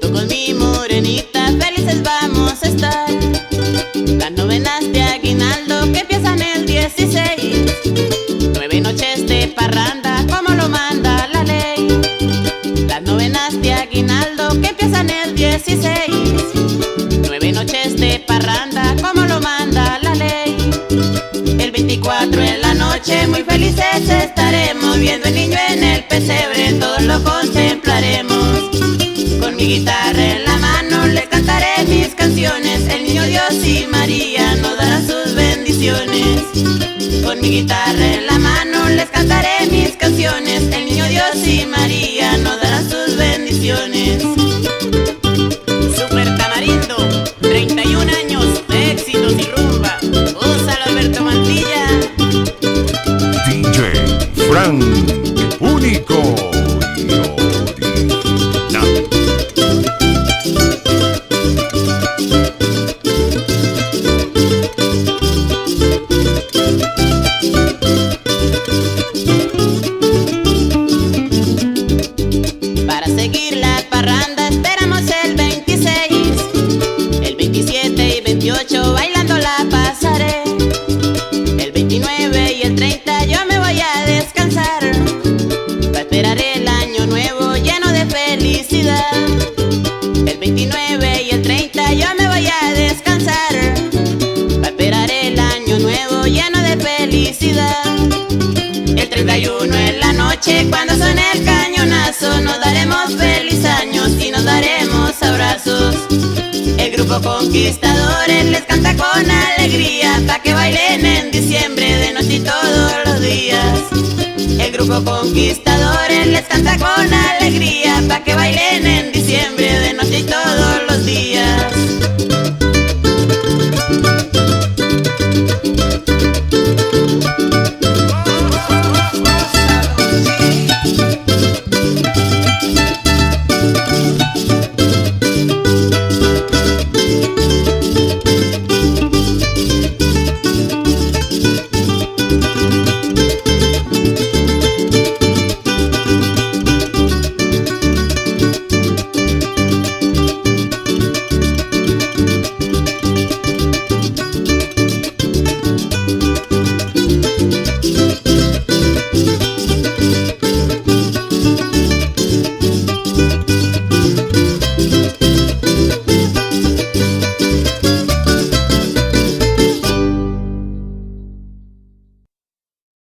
Tú con mi morenita, felices vamos a estar. Las novenas de aguinaldo que empiezan el 16. Mi guitarra en la mano, les cantaré mis canciones. El niño Dios y María nos darán sus bendiciones. 28 bailando la pasaré. El 29 y el 30 yo me voy a descansar. Para esperar el año nuevo lleno de felicidad. El 29 y el 30 yo me voy a descansar. Para esperar el año nuevo lleno de felicidad. El 31 en la noche cuando suene el cañonazo Nos daremos feliz Grupo Conquistadores les canta con alegría Pa' que bailen en diciembre de noche y todos los días. El grupo Conquistadores les canta con alegría Pa' que bailen en diciembre de noche y todos los días